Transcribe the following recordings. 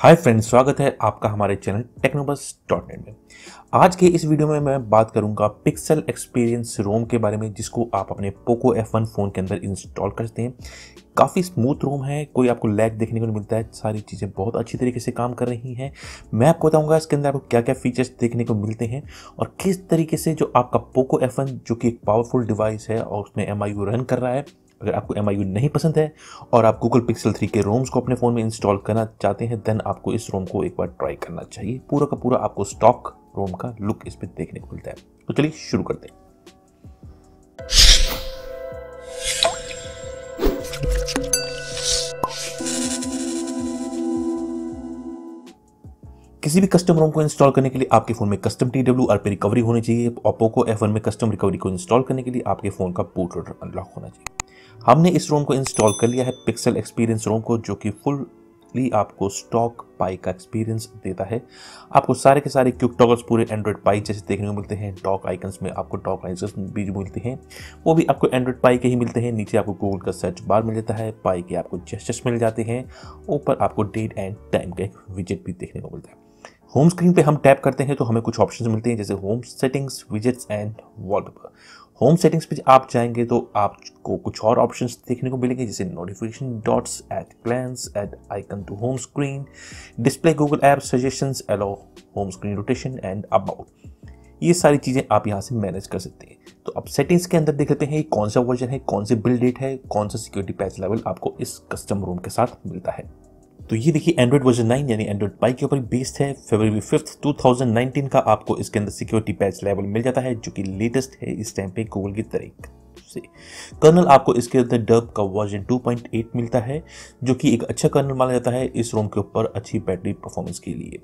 Hi friends, स्वागत है आपका हमारे चैनल टेक्नोबस डॉट नेट में। आज के इस वीडियो में मैं बात करूँगा पिक्सल एक्सपीरियंस रोम के बारे में, जिसको आप अपने पोको एफ़ F1 फ़ोन के अंदर इंस्टॉल करते हैं। काफ़ी स्मूथ रोम है, कोई आपको लैग देखने को नहीं मिलता है, सारी चीज़ें बहुत अच्छी तरीके से काम कर रही हैं। मैं आपको बताऊँगा इसके अंदर आपको क्या क्या फीचर्स देखने को मिलते हैं, और किस तरीके से जो आपका पोको F1 जो कि एक पावरफुल डिवाइस है, और उसमें एम रन कर रहा है अगर आपको एम नहीं पसंद है और आप गूगल पिक्सल थ्री के रोम्स को अपने फ़ोन में इंस्टॉल करना चाहते हैं देन आपको इस रोम को एक बार ट्राई करना चाहिए। पूरा का पूरा आपको स्टॉक रोम का लुक इस पर देखने को मिलता है। तो चलिए शुरू करते हैं। किसी भी कस्टम रोम को इंस्टॉल करने के लिए आपके फ़ोन में custom T W R P recovery होनी चाहिए। ओप्पो को एफ़ में कस्टम रिकवरी को इंस्टॉल करने के लिए आपके फ़ोन का बूट लोडर अनलॉक होना चाहिए। हमने इस रोम को इंस्टॉल कर लिया है पिक्सल एक्सपीरियंस रोम को, जो कि फुल्ली आपको स्टॉक पाई का एक्सपीरियंस देता है। आपको सारे के सारे क्यूक टॉगल्स पूरे एंड्रॉइड पाई जैसे देखने को मिलते हैं डॉक आइकन्स में आपको डॉक आइकन्स भी मिलते हैं, वो भी आपको एंड्रॉइड पाई के ही मिलते हैं। नीचे आपको गूगल का सर्च बार मिल जाता है पाई के आपको जेस्टर्स मिल जाते हैं, ऊपर आपको डेट एंड टाइम का एक विजेट भी देखने को मिलता है। होम स्क्रीन पे हम टैप करते हैं तो हमें कुछ ऑप्शंस मिलते हैं, जैसे home settings widgets and wallpaper home settings पे आप जाएँगे तो आपको कुछ और ऑप्शंस देखने को मिलेंगे, जैसे notification dots at glance at icon to home screen display Google app suggestions allow home screen rotation and about ये सारी चीज़ें आप यहाँ से मैनेज कर सकते हैं। तो अब सेटिंग्स के अंदर देख लेते हैं कौन सा वर्जन है, कौन सी बिल डेट है, कौन सा सिक्योरिटी पैच लेवल आपको इस कस्टम रूम के साथ मिलता है। तो ये देखिए एंड्रॉइड वर्जन 9 यानी एंड्रॉइड पाई के ऊपर बेस्ड है। फेबर फिफ्थ 2019 का आपको इसके अंदर सिक्योरिटी पैच लेवल मिल जाता है, जो कि लेटेस्ट है इस टाइम पे गूगल की तरीके से। कर्नल आपको इसके अंदर डब का वर्जन 2.8 मिलता है, जो कि एक अच्छा कर्नल माना जाता है इस रोम के ऊपर अच्छी बैटरी परफॉर्मेंस के लिए।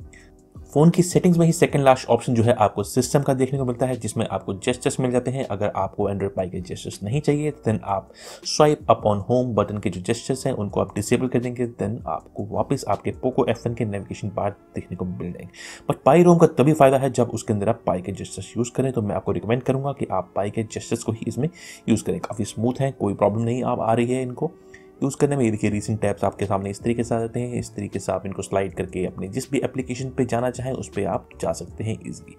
फ़ोन की सेटिंग्स में ही सेकंड लास्ट ऑप्शन जो है आपको सिस्टम का देखने को मिलता है, जिसमें आपको जेस्टर्स मिल जाते हैं। अगर आपको एंड्रॉइड पाई के जेस्टर्स नहीं चाहिए देन आप swipe up on home button के जो जेस्टर्स हैं, उनको आप डिसेबल कर देंगे देन आपको वापस आपके पोको एफ़ के नेविगेशन बार देखने को मिल जाएँगे। बट पाई रोम का तभी फ़ायदा है जब उसके अंदर आप पाई के जेस्टर्स यूज़ करें तो मैं आपको रिकमेंड करूँगा कि आप पाई के जेस्टर्स को ही इसमें यूज़ करें। काफ़ी स्मूथ है, कोई प्रॉब्लम नहीं, आप आ रही है इनको। यूज़ करने में देखिए रिसेंट टैब्स आपके सामने इस तरीके से आ जाते हैं, इस तरीके से आप इनको स्लाइड करके अपने जिस भी एप्लीकेशन पे जाना चाहें, उस पर आप जा सकते हैं ईजिली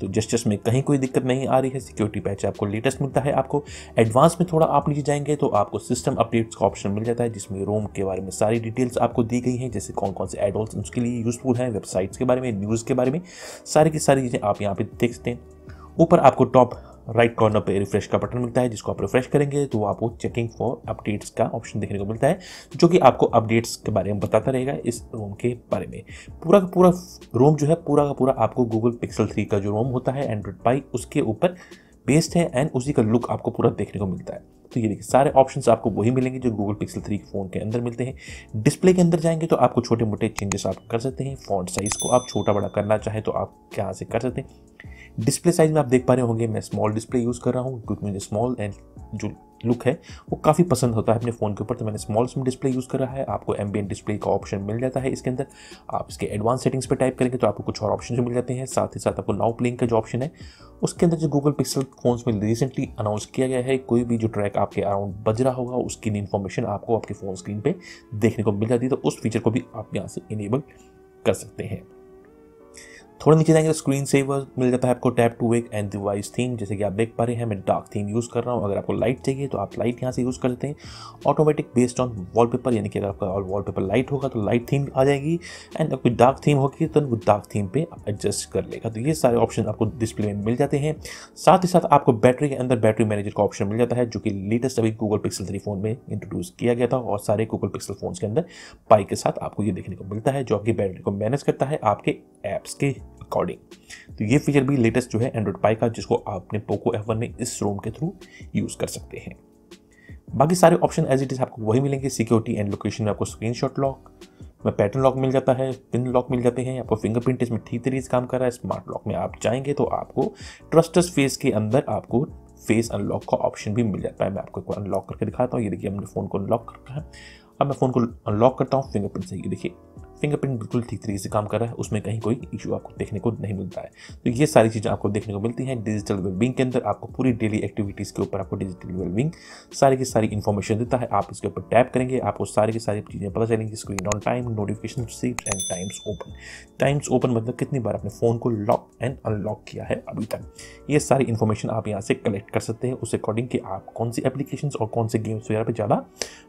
तो जस्टिस में कहीं कोई दिक्कत नहीं आ रही है सिक्योरिटी पैच आपको लेटेस्ट मिलता है आपको। एडवांस में थोड़ा आप नीचे जाएँगे तो आपको सिस्टम अपडेट्स का ऑप्शन मिल जाता है, जिसमें रोम के बारे में सारी डिटेल्स आपको दी गई हैं, जैसे कौन कौन से एडोल्स उसके लिए यूज़फुल हैं वेबसाइट्स के बारे में न्यूज़ के बारे में, सारी की सारी चीज़ें आप यहाँ पर देख सकते हैं। ऊपर आपको टॉप राइट कॉर्नर पे रिफ्रेश का बटन मिलता है, जिसको आप रिफ्रेश करेंगे तो आपको चेकिंग फॉर अपडेट्स का ऑप्शन देखने को मिलता है, जो कि आपको अपडेट्स के बारे में बताता रहेगा इस रोम के बारे में। पूरा का पूरा रोम जो है, पूरा का पूरा आपको गूगल पिक्सल थ्री का जो रोम होता है एंड्रॉइड पाई उसके ऊपर बेस्ड है एंड उसी का लुक आपको पूरा देखने को मिलता है। तो ये देखिए, सारे ऑप्शंस आपको वही मिलेंगे जो गूगल पिक्सल थ्री फ़ोन के अंदर मिलते हैं। डिस्प्ले के अंदर जाएँगे तो आपको छोटे मोटे चेंजेस आप कर सकते हैं। फॉन्ट साइज़ को आप छोटा बड़ा करना चाहें तो आप यहाँ से कर सकते हैं। डिस्प्ले साइज़ में आप देख पा रहे होंगे, मैं स्मॉल डिस्प्ले यूज़ कर रहा हूँ, क्योंकि मुझे स्मॉल एंड जो लुक है, वो काफ़ी पसंद होता है अपने फ़ोन के ऊपर। तो मैंने स्मॉल में डिस्प्ले यूज़ कर है, आपको एम्बियन डिस्प्ले का ऑप्शन मिल जाता है इसके अंदर। आप इसके एडवांस सेटिंग्स पर टाइप करेंगे तो आपको कुछ और ऑप्शन मिल जाते हैं। साथ ही साथ आपको नाउ प्लिंग का जो ऑप्शन है, उसके अंदर जो गूगल पिक्सल फोन्स में रिसेंटली अनाउंस किया गया है, कोई भी जो ट्रैक आपके अराउंड बज रहा होगा, उसकी इन्फॉर्मेशन आपको आपके फ़ोन स्क्रीन पर देखने को मिल जाती है। तो उस फीचर को भी आप यहाँ से इनेबल कर सकते हैं। थोड़ा नीचे जाएँगे तो स्क्रीन सेवर मिल जाता है आपको tap to wake and device theme जैसे कि आप देख पा रहे हैं, मैं डार्क थीम यूज़ कर रहा हूँ। अगर आपको लाइट चाहिए तो आप लाइट यहाँ से यूज़ कर सकते हैं। ऑटोमेटिक बेस्ड ऑन वॉलपेपर यानी कि अगर आपका वॉलपेपर लाइट होगा तो लाइट थीम आ जाएगी। एंड अगर कोई डार्क थीम होगी तो वो डार्क थीम पे एडजस्ट कर लेगा। तो ये सारे ऑप्शन आपको डिस्प्ले में मिल जाते हैं। साथ ही साथ आपको बैटरी के अंदर बैटरी मैनेजर का ऑप्शन मिल जाता है, जो कि लेटेस्ट अभी गूगल पिक्सल थ्री फ़ोन में इंट्रोड्यूस किया गया था और सारे गूगल पिक्सल फ़ोन के अंदर पाई के साथ आपको ये देखने को मिलता है, जो आपकी बैटरी को मैनेज करता है आपके ऐप्स के अकॉर्डिंग तो ये फीचर भी लेटेस्ट जो है एंड्रॉइड पाई का, जिसको आपने पोको एफ़ में इस रोम के थ्रू यूज़ कर सकते हैं। बाकी सारे ऑप्शन एज इट इज़ आपको वही मिलेंगे सिक्योरिटी एंड लोकेशन में आपको स्क्रीन लॉक में पैटर्न लॉक मिल जाता है पिन लॉक मिल जाते हैं, आपको फिंगरप्रिंट इसमें ठीक तरीके से काम कर रहा है स्मार्ट लॉक में आप जाएँगे तो आपको ट्रस्टस फेस के अंदर आपको फेस अनलॉक का ऑप्शन भी मिल जाता है। मैं आपको अनलॉक करके दिखाता हूँ। ये देखिए हमने फ़ोन को अनलॉक कर रखा है। अब मैं फ़ोन को अनलॉक करता हूँ फिंगरप्रिंट से। ये देखिए फिंगरप्रिंट बिल्कुल ठीक तरीके से काम कर रहा है, उसमें कहीं कोई इशू आपको देखने को नहीं मिलता है। तो ये सारी चीज़ें आपको देखने को मिलती हैं डिजिटल वेलबिंग के अंदर। आपको पूरी डेली एक्टिविटीज़ के ऊपर आपको डिजिटल वेलबिंग सारी की सारी इन्फॉर्मेशन देता है। आप इसके ऊपर टैप करेंगे, आपको सारी की सारी चीज़ें पता चलेंगी screen on time notification receive and times open times open मतलब कितनी बार आपने फ़ोन को लॉक एंड अनलॉक किया है अभी तक? ये सारी इन्फॉर्मेशन आप यहाँ से कलेक्ट कर सकते हैं। उस अकॉर्डिंग कि आप कौन सी एप्लीकेशन और कौन से गेम्स वगैरह पर ज़्यादा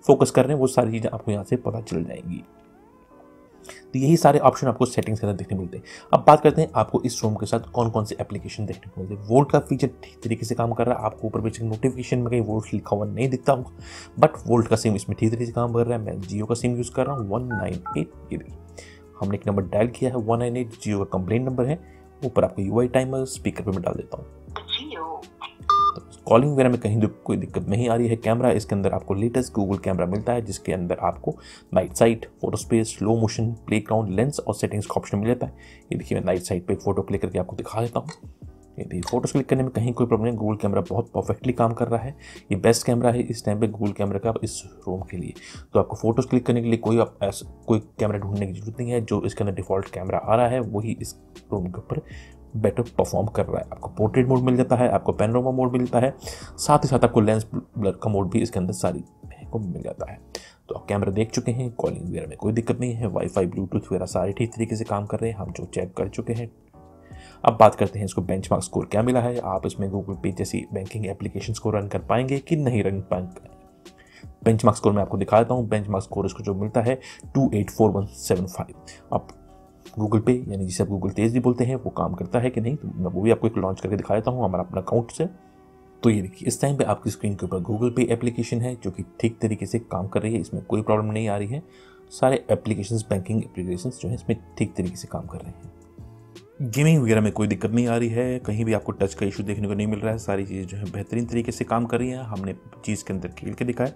फोकस कर रहे हैं, वो सारी चीज़ें आपको यहाँ से पता चल जाएँगी। तो यही सारे ऑप्शन आपको सेटिंग्स के अंदर देखने मिलते हैं। अब बात करते हैं आपको इस रोम के साथ कौन कौन से एप्लीकेशन देखने को मिलते हैं। वोल्ट का फीचर ठीक तरीके से काम कर रहा है। आपको ऊपर बेसिक नोटिफिकेशन में कहीं वोल्ट लिखा हुआ नहीं दिखता होगा। बट वोल्ट का सिम इसमें ठीक तरीके से काम कर रहा है। मैं जियो का सिम यूज़ कर रहा हूँ। वन नाइन एट ये भी हमने एक नंबर डायल किया है। वन नाइन एट जियो का कंप्लेन नंबर है। ऊपर आपको यू आई टाइमर स्पीकर पर मैं डाल देता हूँ। कॉलिंग वगैरह में कहीं कोई दिक्कत नहीं आ रही है। कैमरा इसके अंदर आपको लेटेस्ट गूगल कैमरा मिलता है, जिसके अंदर आपको night side photo space slow motion play ground lens और सेटिंग्स का ऑप्शन मिल जाता है। ये देखिए मैं नाइट साइड पर एक फ़ोटो क्लिक करके आपको दिखा देता हूँ। ये देखिए फ़ोटोज़ क्लिक करने में कहीं कोई प्रॉब्लम नहीं गूगल कैमरा बहुत परफेक्टली काम कर रहा है। ये बेस्ट कैमरा है इस टाइम पे गूगल कैमरा का इस रूम के लिए। तो आपको फ़ोटोज़ क्लिक करने के लिए कोई आप कोई कैमरा ढूँढने की ज़रूरत नहीं है। जो इसके अंदर डिफ़ॉल्ट कैमरा आ रहा है, वही इस रूम के ऊपर बेटर परफॉर्म कर रहा है। आपको पोर्ट्रेट मोड मिल जाता है, आपको पेनरोमा मोड मिलता है। साथ ही साथ आपको लेंस ब्लर का मोड भी इसके अंदर सारी को मिल जाता है। तो आप कैमरा देख चुके हैं कॉलिंग वगैरह में कोई दिक्कत नहीं है। वाईफाई ब्लूटूथ वगैरह सारे ठीक तरीके से काम कर रहे हैं। हम जो चेक कर चुके हैं। अब बात करते हैं इसको बेंच स्कोर क्या मिला है। आप इसमें गूगल पे जैसी बैंकिंग एप्लीकेशन को रन कर पाएँगे कि नहीं रन पाएँगे बेंच स्कोर मैं आपको दिखा देता हूँ। बेंच स्कोर इसको जो मिलता है two eight four one seven five अब गूगल पे यानी जिसे आप गूगल तेज भी बोलते हैं, वो काम करता है कि नहीं? तो मैं वो भी आपको एक लॉन्च करके दिखा देता हूँ, हमारा अपना अकाउंट से। तो ये देखिए, इस टाइम पे आपकी स्क्रीन के ऊपर गूगल पे एप्लीकेशन है, जो कि ठीक तरीके से काम कर रही है, इसमें कोई प्रॉब्लम नहीं आ रही है। सारे एप्लीकेशन बैंकिंग एप्लीकेशन जो है, इसमें ठीक तरीके से काम कर रहे हैं। गेमिंग वगैरह में कोई दिक्कत नहीं आ रही है। कहीं भी आपको टच का इशू देखने को नहीं मिल रहा है। सारी चीज़ जो है बेहतरीन तरीके से काम कर रही है। हमने चीज़ के अंदर खेल के दिखाया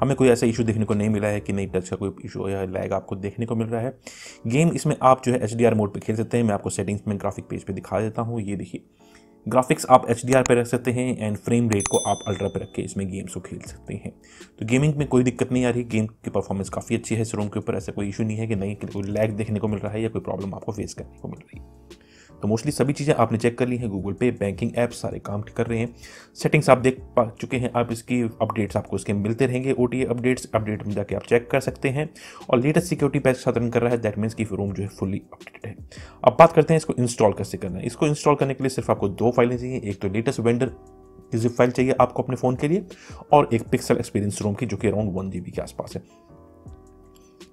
हमें कोई ऐसा इशू देखने को नहीं मिला है कि नहीं टच का कोई इशू या लैग आपको देखने को मिल रहा है। गेम इसमें आप जो है एचडीआर मोड पर खेल सकते हैं। मैं आपको सेटिंग्स में ग्राफिक पेज पर दिखा देता हूँ। ये देखिए। ग्राफिक्स आप एच डी पर रख सकते हैं एंड फ्रेम रेट को आप अल्ट्रा पर रख के इसमें गेम्स को खेल सकते हैं। तो गेमिंग में कोई दिक्कत नहीं आ रही। गेम की परफॉर्मेंस काफ़ी अच्छी है। इस रूम के ऊपर ऐसा कोई इशू नहीं है कि नहीं कोई लैग देखने को मिल रहा है या कोई प्रॉब्लम आपको फेस करने को मिल रही है। तो मोस्टली सभी चीज़ें आपने चेक कर ली हैं गूगल पे बैंकिंग ऐप सारे काम कर रहे हैं। सेटिंग्स आप देख पा चुके हैं, आप इसकी अपडेट्स आपको इसके मिलते रहेंगे ओटीए अपडेट्स अपडेट में जाके आप चेक कर सकते हैं। और लेटेस्ट सिक्योरिटी पैच साथ रन कर रहा है दैट मीन्स की रूम जो है फुली अपडेटेड है। अब बात करते हैं इसको इंस्टॉल कैसे करना है। इसको इंस्टॉल करने के लिए सिर्फ़ आपको दो फाइलें चाहिए, एक तो लेटेस्ट वेंडर जिप फ़ाइल चाहिए आपको अपने फ़ोन के लिए, और एक पिक्सल एक्सपीरियंस रूम की, जो कि अराउंड वन जी के आसपास है।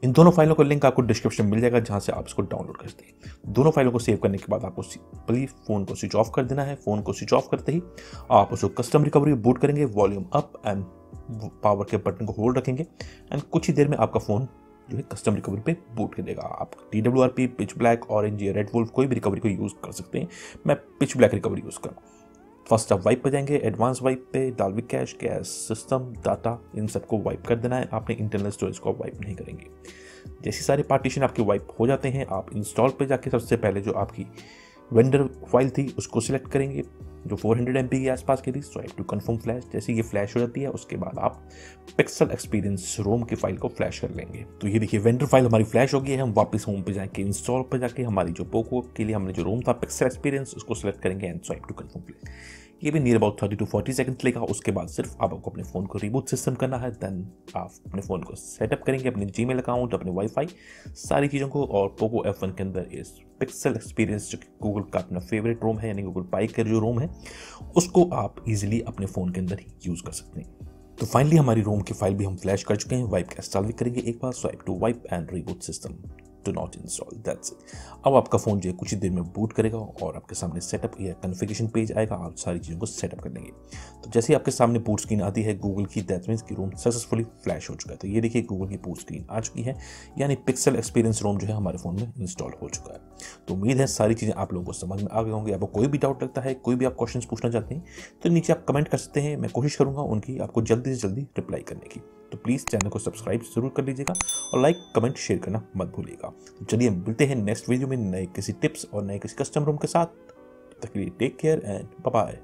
इन दोनों फाइलों का लिंक आपको डिस्क्रिप्शन मिल जाएगा, जहाँ से आप इसको डाउनलोड कर सकते हैं। दोनों फाइलों को सेव करने के बाद आपको सिंपली फ़ोन को स्विच ऑफ़ कर देना है। फ़ोन को स्विच ऑफ़ करते ही आप उसको कस्टम रिकवरी बूट करेंगे वॉल्यूम अप एंड पावर के बटन को होल्ड रखेंगे एंड कुछ ही देर में आपका फ़ोन जो है कस्टम रिकवरी पे बूट कर देगा। आप T W R P pitch black orange या रेड वोल्फ कोई भी रिकवरी को यूज़ कर सकते हैं। मैं पिच ब्लैक रिकवरी यूज़ करूँ फ़र्स्ट आप वाइप पर जाएँगे, एडवांस वाइप पे, Dalvik cache, gas, system, data, इन सबको वाइप कर देना है। आपने इंटरनल स्टोरेज को वाइप नहीं करेंगे। जैसे सारे पार्टीशन आपके वाइप हो जाते हैं, आप इंस्टॉल पे जाके सबसे पहले जो आपकी वेंडर फ़ाइल थी, उसको सिलेक्ट करेंगे। जो 400 हंड्रेड एम के आसपास की थी स्वाइप टू कन्फर्म फ्लैश जैसे ये फ्लैश हो जाती है, उसके बाद आप पिक्सल एक्सपीरियंस रोम की फ़ाइल को फ्लैश कर लेंगे। तो ये देखिए वेंडर फ़ाइल हमारी फ्लैश हो गई है, हम वापस होम पे जाके इंस्टॉल पर जाके हमारी जो पोको के लिए हमने जो रोम था पिक्सल एक्सपीरियंस उसको सेलेक्ट करेंगे and swipe to confirm flash ये भी near about thirty to forty second लेगा। उसके बाद सिर्फ़ आप आपको अपने फ़ोन को रिबूट सिस्टम करना है देन आप अपने फ़ोन को सेटअप करेंगे अपने जी अकाउंट अपने वाईफाई सारी चीज़ों को और पोको एफ़ के अंदर इस पिक्सल एक्सपीरियंस जो कि गूगल का अपना फेवरेट रोम है, यानी गूगल पाई का जो रोम है, उसको आप इजीली अपने फ़ोन के अंदर ही यूज़ कर सकते हैं। तो फाइनली हमारी रोम की फ़ाइल भी हम फ्लैश कर चुके हैं। वाइप का इंस्टॉल भी करेंगे एक बार। Swipe to wipe and reboot system to not install that's it अब आपका फ़ोन जो है कुछ ही देर में बूट करेगा और आपके सामने सेटअप या कन्फिगेशन पेज आएगा आप सारी चीज़ों को सेटअप कर लेंगे। तो जैसे ही आपके सामने बूट स्क्रीन आती है गूगल की दैट मीन्स की रोम सक्सेसफुली फ्लैश हो चुका है। तो ये देखिए गूगल की बूट स्क्रीन आ चुकी है, यानी पिक्सल एक्सपीरियंस रोम जो है हमारे फ़ोन में इंस्टॉल हो चुका है। तो उम्मीद है सारी चीज़ें आप लोगों को समझ में आ गए होंगे। आपको कोई भी डाउट लगता है, कोई भी आप क्वेश्चन पूछना चाहते हैं तो नीचे आप कमेंट कर सकते हैं, मैं कोशिश करूँगा उनकी आपको जल्दी से जल्दी रिप्लाई करने की। तो प्लीज़ चैनल को सब्सक्राइब ज़रूर कर लीजिएगा और लाइक कमेंट शेयर करना मत भूलिएगा। चलिए मिलते हैं नेक्स्ट वीडियो में नए किसी टिप्स और नए किसी कस्टम रूम के साथ। तक टेक केयर एंड बाय